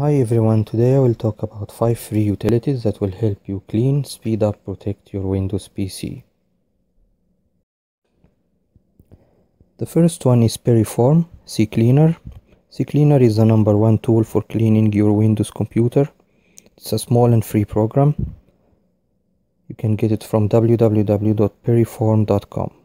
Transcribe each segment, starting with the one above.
Hi everyone, today I will talk about 5 free utilities that will help you clean, speed up, protect your Windows PC. The first one is Piriform CCleaner. CCleaner is the number one tool for cleaning your Windows computer. It's a small and free program. You can get it from www.piriform.com.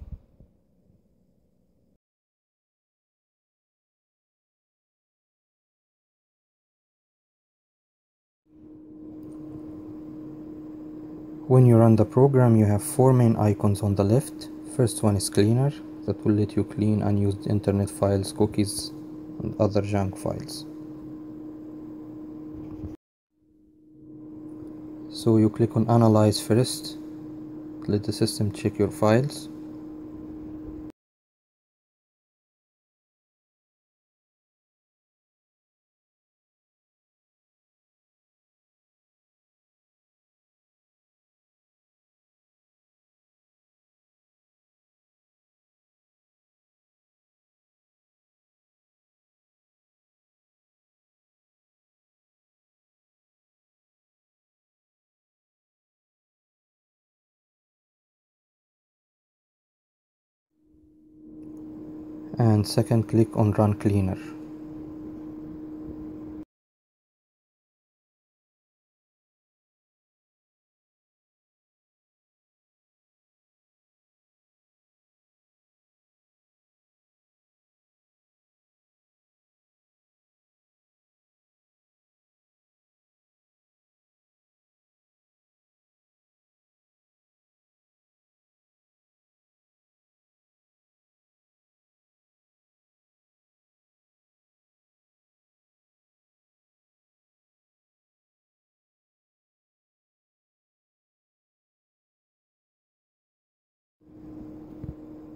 When you run the program, you have four main icons on the left. First one is Cleaner, that will let you clean unused internet files, cookies, and other junk files. So you click on Analyze first, let the system check your files. And second click on run cleaner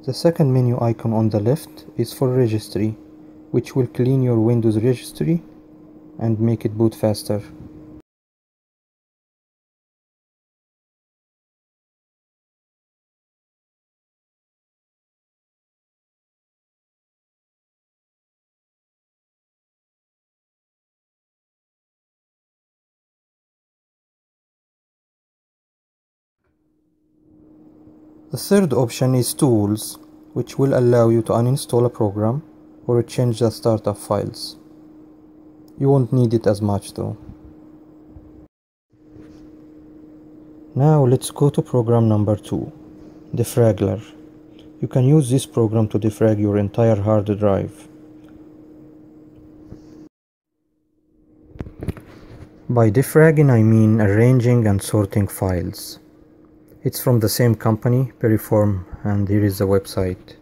The second menu icon on the left is for registry, which will clean your Windows registry and make it boot faster. The third option is Tools, which will allow you to uninstall a program or change the startup files. You won't need it as much though. Now let's go to program number 2, Defraggler. You can use this program to defrag your entire hard drive. By defragging I mean arranging and sorting files. It's from the same company, Piriform, and here is the website.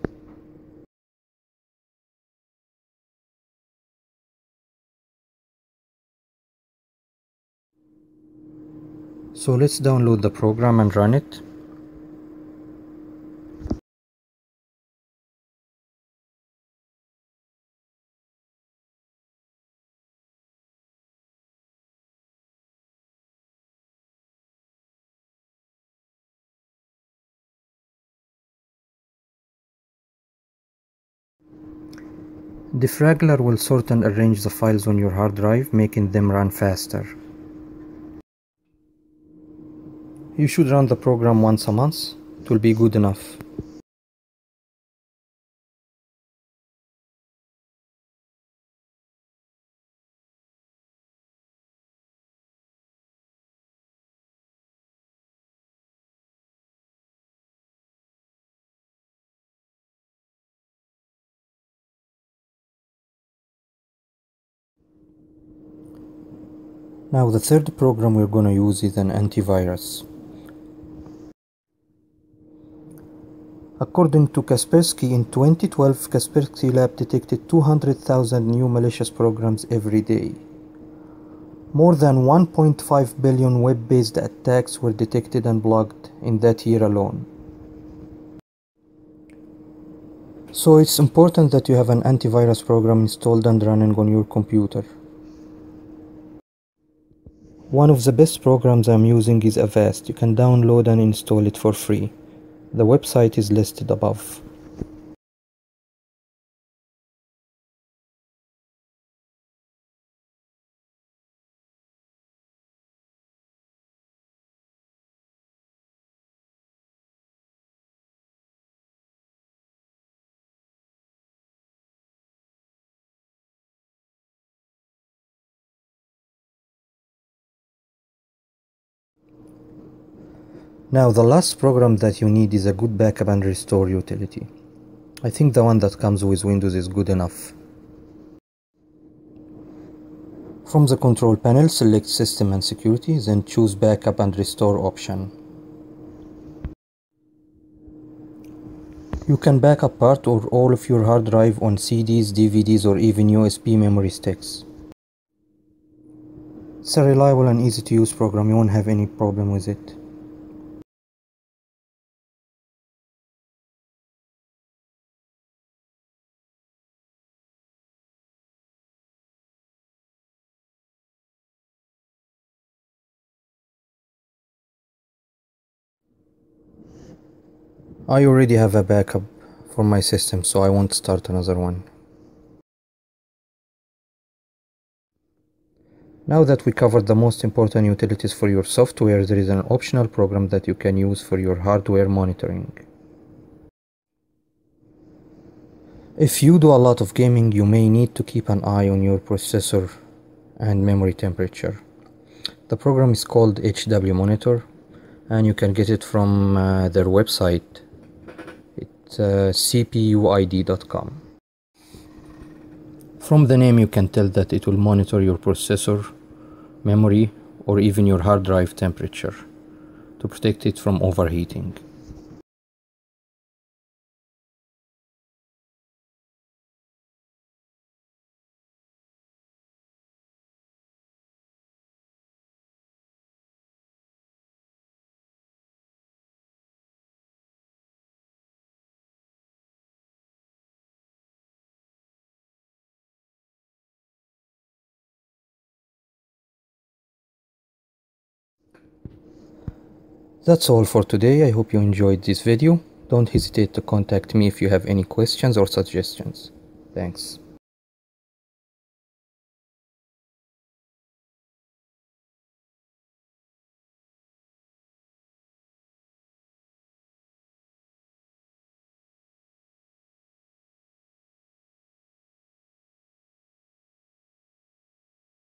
So let's download the program and run it. Defraggler will sort and arrange the files on your hard drive, making them run faster. You should run the program once a month, it will be good enough. Now the third program we're gonna use is an antivirus. According to Kaspersky, in 2012, Kaspersky Lab detected 200,000 new malicious programs every day. More than 1.5 billion web-based attacks were detected and blocked in that year alone. So it's important that you have an antivirus program installed and running on your computer. One of the best programs I'm using is Avast. You can download and install it for free. The website is listed above. Now the last program that you need is a good backup and restore utility. I think the one that comes with Windows is good enough. From the control panel, select System and Security, then choose Backup and Restore option. You can back up part or all of your hard drive on CDs, DVDs or even USB memory sticks. It's a reliable and easy to use program, you won't have any problem with it. I already have a backup for my system so I won't start another one. Now that we covered the most important utilities for your software, there is an optional program that you can use for your hardware monitoring. If you do a lot of gaming, you may need to keep an eye on your processor and memory temperature. The program is called HW Monitor and you can get it from uh, their website Uh, cpuid.com. From the name you can tell that it will monitor your processor, memory or even your hard drive temperature to protect it from overheating. That's all for today. I hope you enjoyed this video. Don't hesitate to contact me if you have any questions or suggestions. Thanks.